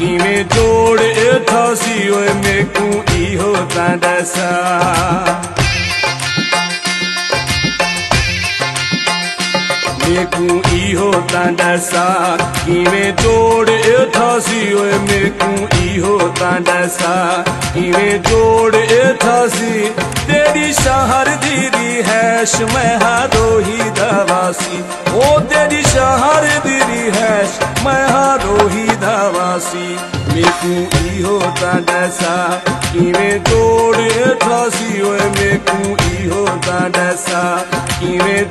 इने तोड़ थोसी ओए मेकू इहो ताडसा। मेकू इहो ताडसा इने तोड़ थोसी ओए मेकू इहो ताडसा। इने तोड़ थोसी तेरी शहर दीदी है मैं दो ही दवासी। ओ तेरी शहर ही धावासी। मेकू इहो ता डैसा। किवें तोड़ ओए मेकू इहो ता डैसा। किवें